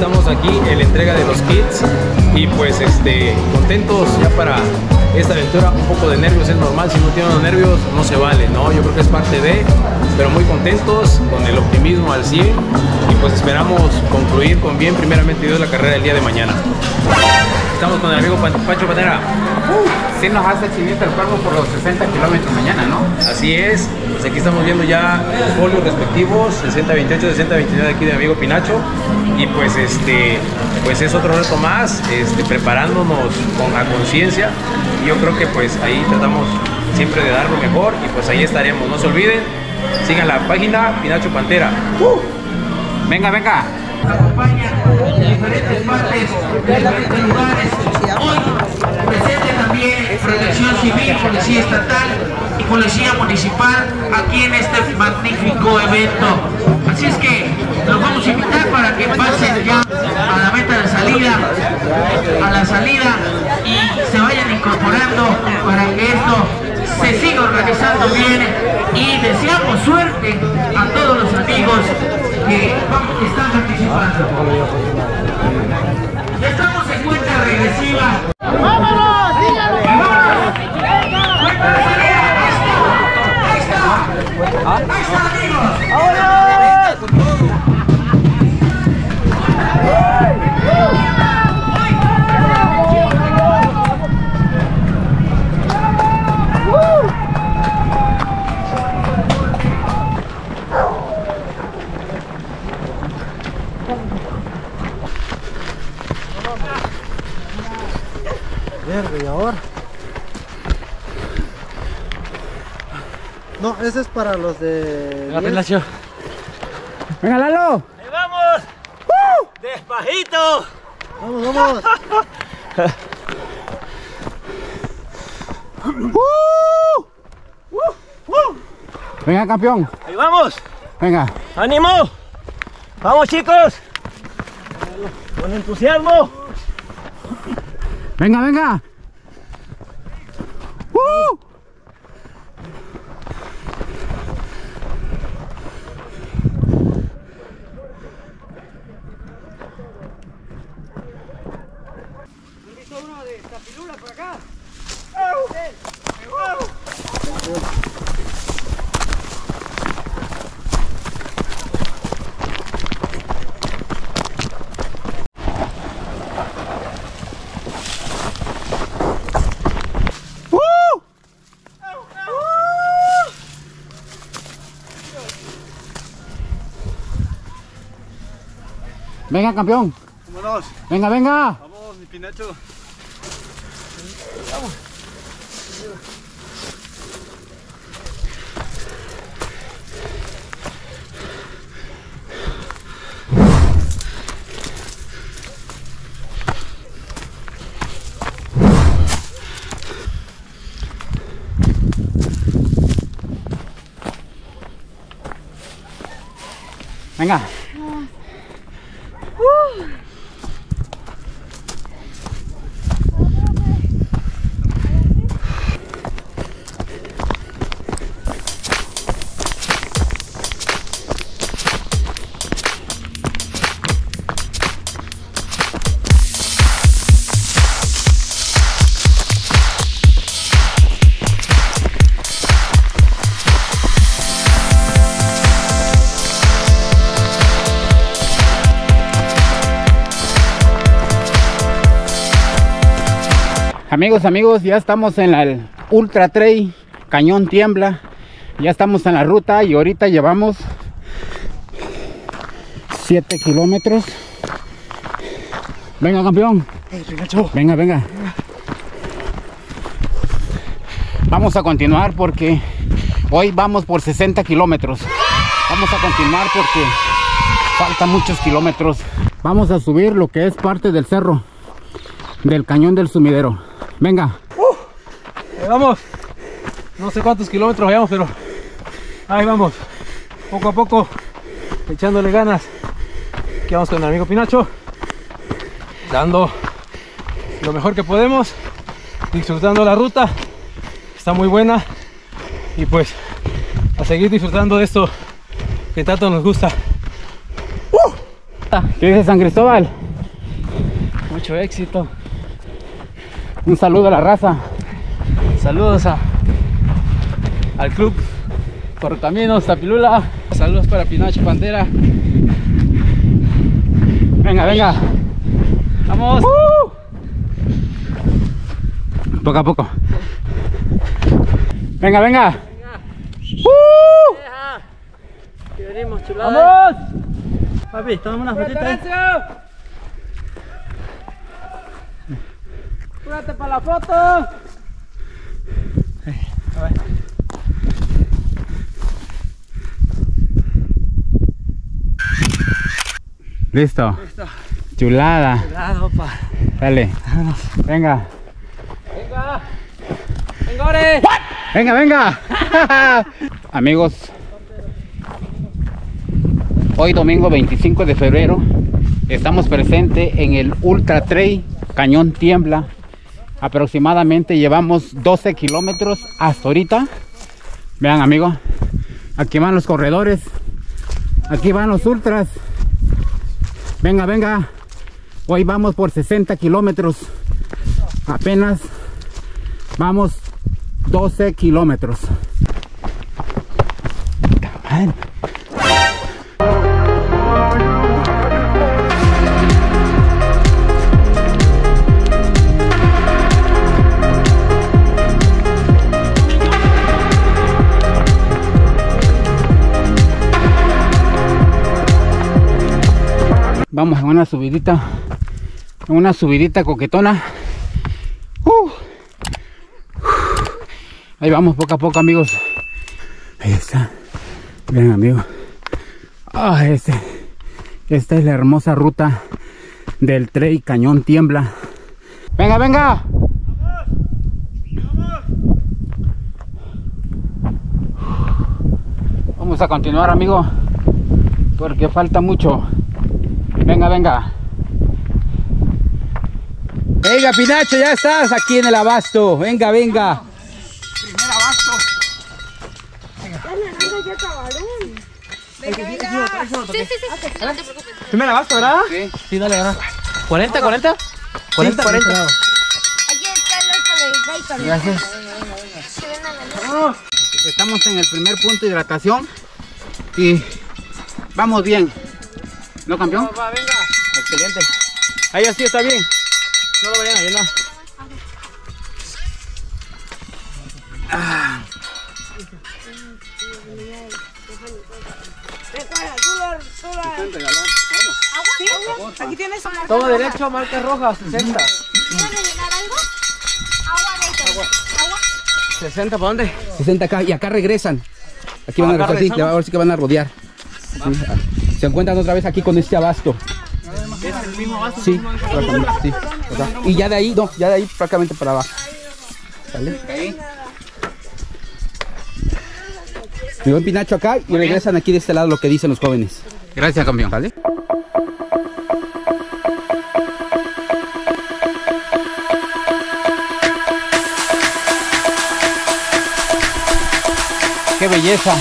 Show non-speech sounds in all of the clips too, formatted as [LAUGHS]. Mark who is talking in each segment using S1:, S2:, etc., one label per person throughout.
S1: aquí en la entrega de los kits y pues este contentos ya para esta aventura. Un poco de nervios es normal, si no tienen los nervios no se vale, ¿no? Yo creo que es parte de, pero muy contentos, con el optimismo al 100 y pues esperamos concluir con bien primeramente Dios la carrera el día de mañana. Estamos con el amigo Pancho Patera.
S2: Sí nos hace chinito el cuerpo por los 60 kilómetros mañana, ¿no?
S1: Así es, pues aquí estamos viendo ya los folios respectivos, 60-28, 60-29 aquí de amigo Pinacho. Y pues este, pues es otro reto más, este, preparándonos con la conciencia. Y yo creo que pues ahí tratamos siempre de dar lo mejor y pues ahí estaremos. No se olviden, sigan la página Pinacho Pantera.
S2: Venga, venga.
S3: acompaña en diferentes partes, de diferentes lugares. Hoy presente también Protección Civil, Policía Estatal y Policía Municipal aquí en este magnífico evento. Así es que los vamos a invitar para que pasen ya a la meta de salida, a la salida y se vayan incorporando para que esto se siga organizando bien y deseamos suerte a todos los amigos que están participando. Estamos en cuenta regresiva. ¡Vámonos! ¡Dígalo! ¡Cuenta de salida! ¡Ahí está!
S4: Los de... diez.
S2: Venga, Lalo.
S5: ¡Vamos! ¡Despajito!
S4: Vamos, vamos. [LAUGHS]
S2: Venga, campeón.
S5: ¡Ahí vamos!
S2: Venga.
S5: ¡Ánimo! ¡Vamos, chicos! Con entusiasmo.
S2: Venga, venga. ¡Uh! Venga, campeón.
S4: Vámonos.
S2: Venga, venga.
S4: Vamos, mi pinacho.
S2: Venga. Amigos, amigos, ya estamos en la el Ultra Trail Cañón Tiembla. Ya estamos en la ruta y ahorita llevamos 7 kilómetros. Venga, campeón. Venga, venga. Vamos a continuar porque hoy vamos por 60 kilómetros. Vamos a continuar porque faltan muchos kilómetros. Vamos a subir lo que es parte del cerro del cañón del sumidero. Venga.
S1: Ahí vamos. No sé cuántos kilómetros vayamos, pero ahí vamos. Poco a poco, echándole ganas. Aquí vamos con el amigo Pinacho. Dando lo mejor que podemos. Disfrutando la ruta. Está muy buena. Y pues a seguir disfrutando de esto que tanto nos gusta.
S2: ¿Qué dice San Cristóbal?
S1: mucho éxito.
S2: Un saludo a la raza.
S1: Saludos a, al club Correcaminos Tapilula. Saludos para Pinacho Pantera.
S2: Venga, venga.
S1: Vamos.
S2: Poco a poco. Venga, venga.
S5: Venimos, chulada.
S1: Vamos.
S5: Papi, toma una fotita.
S1: Apúrate para la foto.
S2: Listo. Chulada.
S1: Lado, pa.
S2: Dale. Venga.
S1: Venga. Venga, ore.
S2: Venga, venga. [LAUGHS] Amigos, hoy domingo 25 de febrero estamos presentes en el Ultra Trail Cañón Tiembla. Aproximadamente llevamos 12 kilómetros hasta ahorita. Vean amigos, aquí van los corredores, aquí van los ultras. Venga, venga. Hoy vamos por 60 kilómetros. Apenas vamos 12 kilómetros. Vamos a una subidita, una subidita coquetona. Uh. Ahí vamos poco a poco amigos. Ahí está. Miren amigos. Ah, este. Esta es la hermosa ruta del Trey Cañón Tiembla. Venga, venga. Vamos a continuar amigo. Porque falta mucho. Venga, venga.
S6: Venga, Pinacho, ya estás aquí en el abasto. Venga, venga.
S1: Primera basta, ¿verdad? Sí. Sí, dale, gana. ¿40, 40? 40, 40.
S7: Aquí está el otro de.
S1: Gracias.
S2: Estamos en el primer punto de hidratación. Y vamos bien. ¿No, campeón?
S1: Va, venga. Excelente. Ahí así está bien. No lo vayan a llenar.
S7: Aquí tienes.
S1: Todo derecho, marca roja, 60.
S7: ¿Quieren rellenar algo? Agua. Agua.
S1: 60, ¿para dónde?
S6: 60 acá y acá regresan. Aquí van a
S1: Acá
S6: regresar, sí, ahora sí que van a rodear. Sí, Se encuentran otra vez aquí con este abasto.
S1: ¿Es el mismo vaso?
S6: Sí, prácticamente, sí. O sea, y ya de ahí, no, ya de ahí prácticamente para abajo. ¿Sale? Mi buen Pinacho acá y regresan aquí de este lado lo que dicen los jóvenes.
S2: Gracias, campeón.
S6: ¿Vale?
S2: ¡Qué belleza!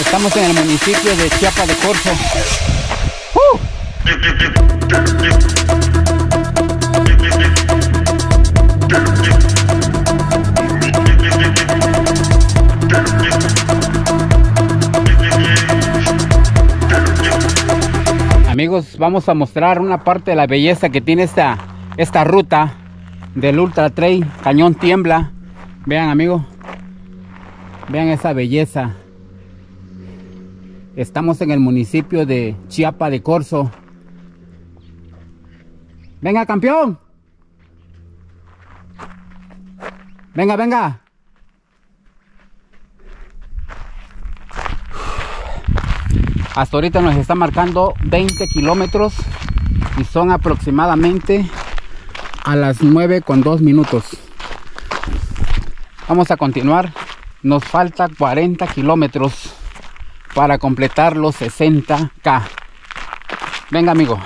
S2: Estamos en el municipio de Chiapa de Corzo. Amigos, vamos a mostrar una parte de la belleza que tiene esta, esta ruta del Ultra Trail Cañón Tiembla. Vean, amigos. Vean esa belleza. Estamos en el municipio de Chiapa de Corzo. Venga, campeón. Venga, venga. Hasta ahorita nos está marcando 20 kilómetros y son aproximadamente a las 9 con 2 minutos. Vamos a continuar. Nos falta 40 kilómetros para completar los 60k. Venga, amigo.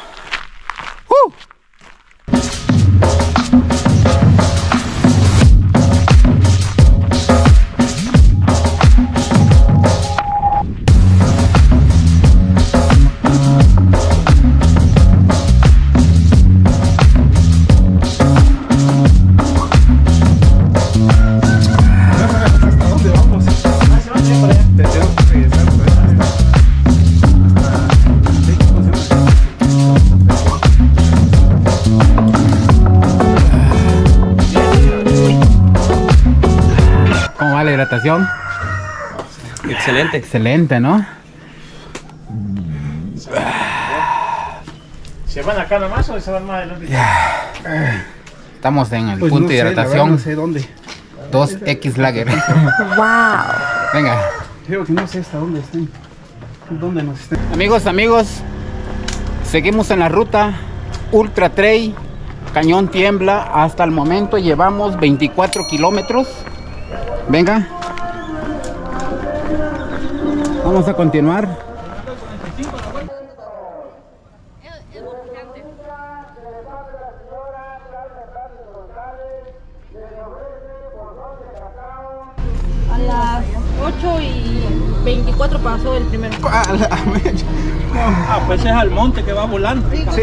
S1: Excelente.
S2: Excelente, ¿no?
S6: ¿Se van acá nomás o se van más adelante?
S2: Estamos en el
S4: Pues
S2: punto
S4: no
S2: de
S4: sé, la
S2: hidratación.
S4: verdad, no sé dónde.
S2: 2X Lager. [LAUGHS] Venga.
S4: Creo que no sé hasta dónde están. ¿Dónde nos están?
S2: Amigos, amigos, seguimos en la ruta Ultra Trail Cañón Tiembla. Hasta el momento llevamos 24 kilómetros. Venga. Vamos a continuar.
S8: A las 8 y 24 pasó el primero. [LAUGHS]
S6: Ah, pues es al monte que va volando. Sí.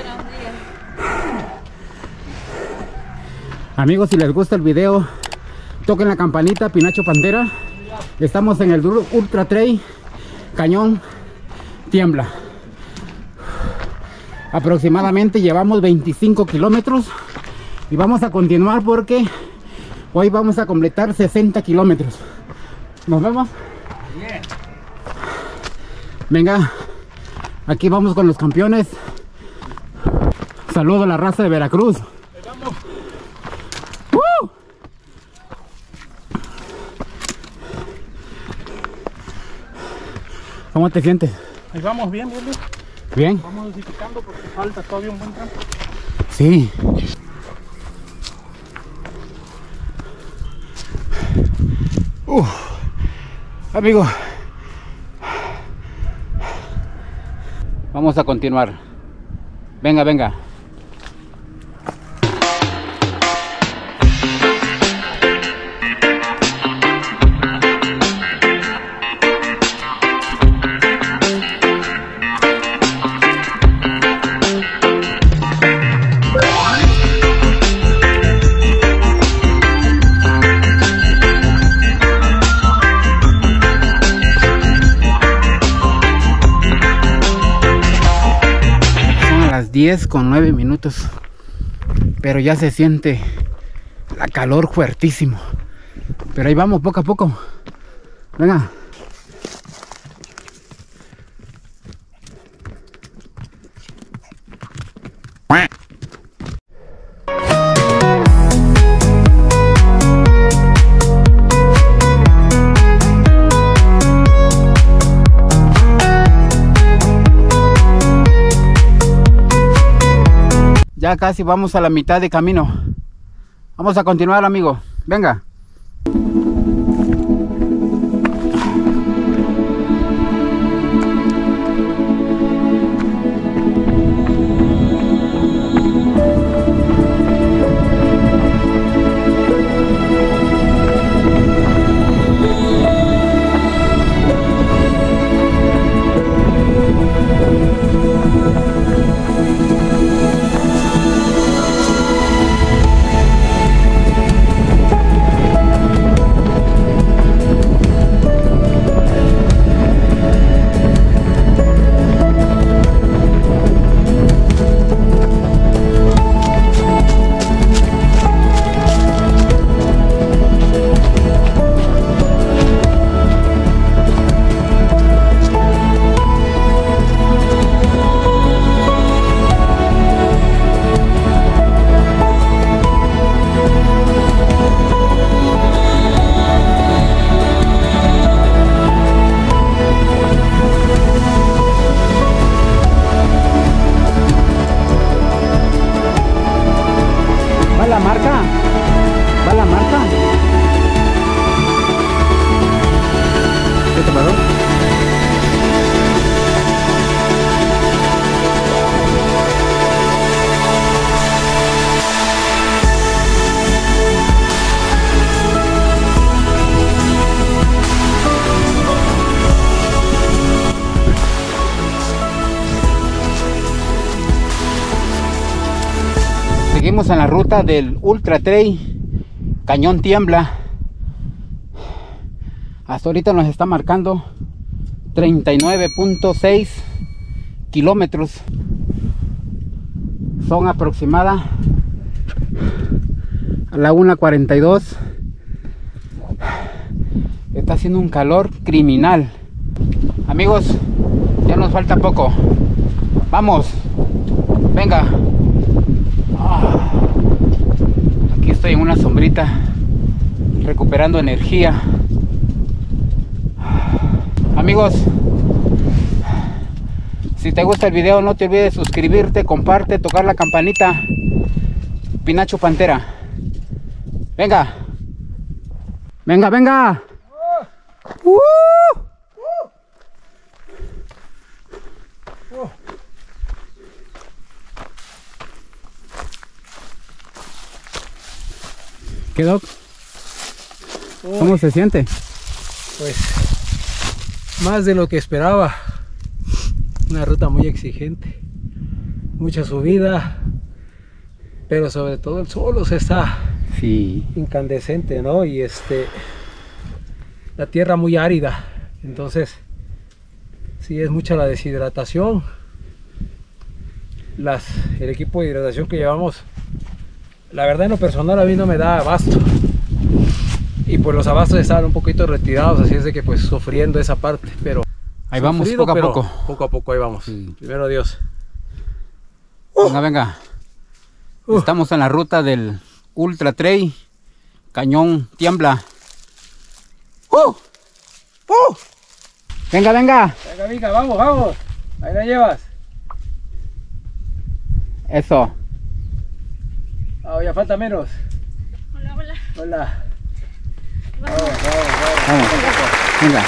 S2: Amigos, si les gusta el video, toquen la campanita Pinacho Pantera. Estamos en el Ultra Trail Cañón Tiembla. Aproximadamente llevamos 25 kilómetros y vamos a continuar porque hoy vamos a completar 60 kilómetros. Nos vemos. Venga, aquí vamos con los campeones. Saludo a la raza de Veracruz. ¡Uh! ¿Cómo te sientes?
S6: Ahí vamos bien, bien, bien.
S2: ¿Bien?
S6: Vamos dosificando porque falta todavía un buen tramo.
S2: Sí. Uf. Amigo. Vamos a continuar. Venga, venga. 10 con 9 minutos. Pero ya se siente la calor fuertísimo. Pero ahí vamos poco a poco. Venga. Casi vamos a la mitad de camino. Vamos a continuar, amigo. Venga. En la ruta del Ultra Trail Cañón Tiembla. Hasta ahorita nos está marcando 39.6 kilómetros. Son aproximada a la 1.42. Está haciendo un calor criminal. Amigos, ya nos falta poco. Vamos. Venga. Ah. Aquí estoy en una sombrita. Recuperando energía. Amigos, si te gusta el video no te olvides suscribirte, comparte, tocar la campanita. Pinacho Pantera. Venga. Venga, venga. ¡Uh! ¿Qué doc? ¿Cómo se siente?
S1: Pues más de lo que esperaba. Una ruta muy exigente. Mucha subida. Pero sobre todo el sol, o sea, está
S2: Sí.
S1: incandescente, ¿no? Y este la tierra muy árida. Entonces, sí es mucha la deshidratación. Las, el equipo de hidratación que llevamos, la verdad en lo personal a mí no me da abasto. Y pues los abastos estaban un poquito retirados, así es de que pues sufriendo esa parte, pero
S2: Ahí vamos,
S1: sufrido,
S2: poco a poco.
S1: Poco a poco ahí vamos.
S2: Sí.
S1: Primero Dios.
S2: Venga, venga. Estamos en la ruta del Ultra Trail Cañón Tiembla. ¡Uh! ¡Uh! Venga, venga.
S1: Venga, venga, vamos, vamos. Ahí la llevas.
S2: Eso.
S1: Ah, ya falta menos.
S7: Hola, hola.
S1: Hola.
S2: Vamos. Venga.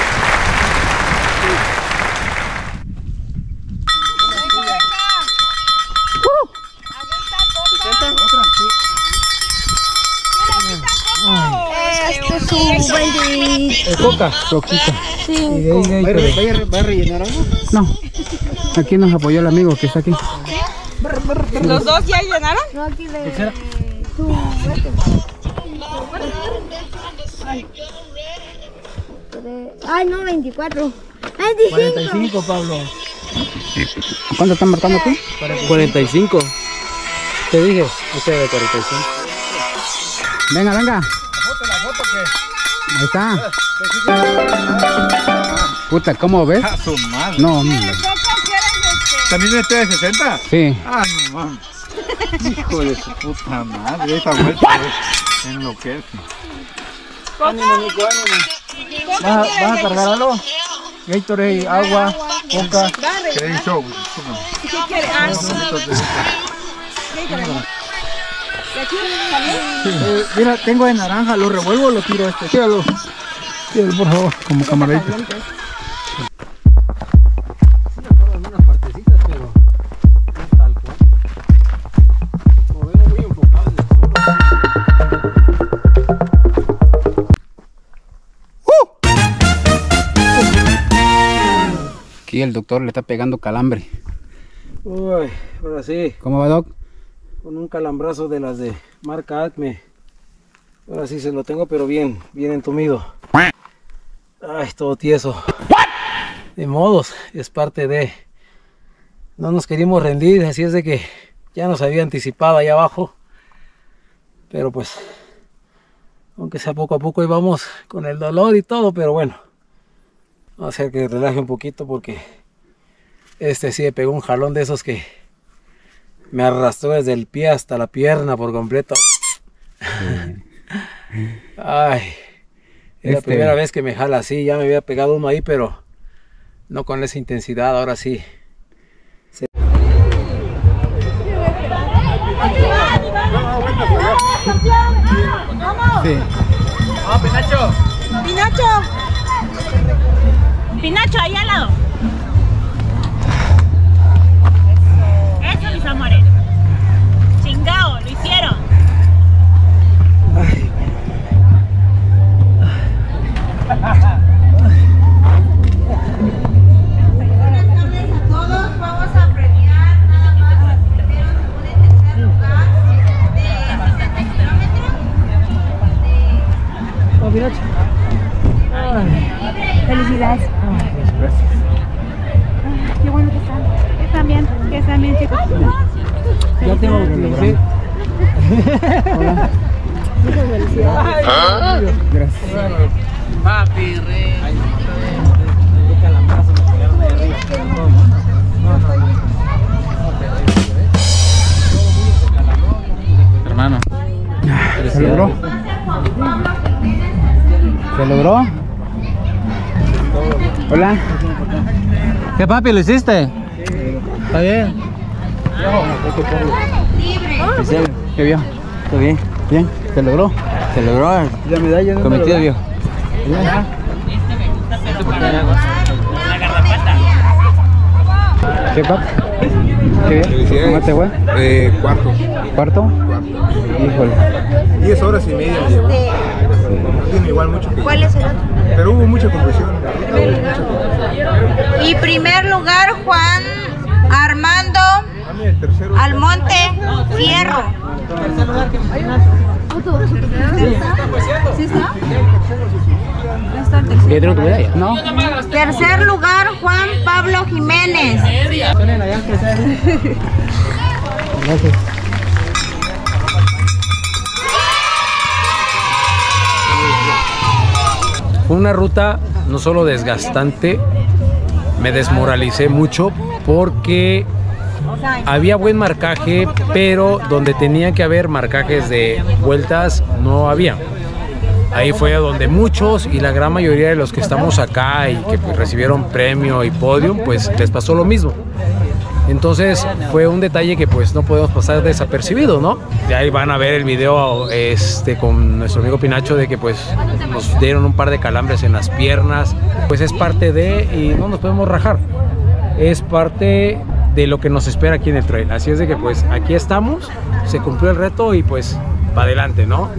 S7: Este es un buen
S1: El coca.
S2: Coquita.
S1: Pero-
S4: ¿Va a rellenar algo?
S2: No. Aquí nos apoyó el amigo que está aquí.
S8: ¿Los dos ya llenaron?
S7: No, aquí de... Tu- Ay, no, 24. 25.
S1: 45, Pablo.
S2: ¿Cuánto están marcando tú?
S1: 45. Te dije, este de 45.
S2: Venga, venga. Ahí está. Puta, ¿cómo ves?
S9: A su madre.
S2: No, hombre.
S9: ¿También este de 60?
S2: sí.
S9: Ah, no mames. Hijo de su puta madre. Esta vuelta es enloquece.
S4: ¿Vas, vas a cargar algo? Gatorade, agua, coca.
S9: ¿Qué hizo?
S8: ¿Qué quiere? Ah,
S4: Eh, mira, tengo de naranja, lo revuelvo o lo tiro este. Tíralo. Tíralo, por favor, como camaradita.
S1: El
S2: doctor le está pegando calambre.
S1: Uy, ahora sí,
S2: ¿Cómo va, doc?
S1: con un calambrazo de las de marca Acme. Ahora sí se lo tengo, pero bien, bien entumido. Ay, todo tieso. De modos, es parte de... No nos queríamos rendir, así es de que ya nos había anticipado allá abajo. Pero pues, aunque sea poco a poco, ahí vamos con el dolor y todo, pero bueno. Vamos a hacer que relaje un poquito porque este sí me pegó un jalón de esos que me arrastró desde el pie hasta la pierna por completo. Ay, es la
S2: Este-
S1: primera vez que me jala así, ya me había pegado uno ahí, pero no con esa intensidad, ahora sí.
S2: Sí.
S8: Pinacho. Pinacho, ahí al lado.
S10: ¿Se logró? ¿Se logró? Hola.
S1: ¿Qué papi lo hiciste? ¿Está bien?
S10: ¿Qué vio?
S1: ¿Está bien?
S10: Bien, ¿se logró?
S1: Se logró
S11: La medalla
S1: cometido,
S11: lo
S1: viejo.
S10: ¿Qué papi? ¿Qué bien? ¿Cómo te fue?
S4: Eh, cuarto.
S10: ¿Cuarto?
S4: Cuarto.
S10: Híjole.
S4: 10 horas y media me llevó. No tiene igual mucho que
S12: ¿Cuál es el otro?
S4: Pero hubo mucha confusión.
S12: Y primer lugar, Juan Armando
S4: Dame el tercero.
S12: Almonte Fierro. ¿Sí está?
S2: ¿Ya tengo tu medalla?
S10: ¿No?
S12: Tercer lugar, Juan Pablo Jiménez.
S1: Fue una ruta no solo desgastante, me desmoralicé mucho porque había buen marcaje, pero donde tenía que haber marcajes de vueltas no había. Ahí fue donde muchos y la gran mayoría de los que estamos acá y que pues, recibieron premio y podium, pues les pasó lo mismo. Entonces fue un detalle que pues no podemos pasar desapercibido, ¿no? De ahí van a ver el video este, con nuestro amigo Pinacho de que pues nos dieron un par de calambres en las piernas. Pues es parte de y no nos podemos rajar. Es parte de lo que nos espera aquí en el trail. Así es de que pues aquí estamos, se cumplió el reto y pues para adelante, ¿no?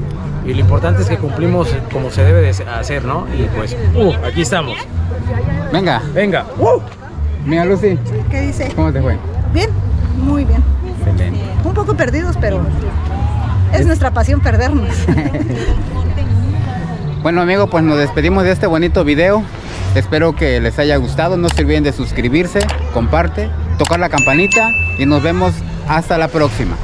S1: Y lo importante es que cumplimos como se debe de hacer, ¿no? Y pues, uh, aquí estamos.
S2: Venga.
S1: Venga.
S10: Mira, Lucy,
S13: ¿Qué dice?
S10: ¿cómo te fue?
S13: Bien, muy bien.
S10: Excelente.
S13: Un poco perdidos, pero es nuestra pasión perdernos. [LAUGHS]
S2: Bueno amigos, pues nos despedimos de este bonito video. Espero que les haya gustado. No se olviden de suscribirse, comparte, tocar la campanita y nos vemos hasta la próxima.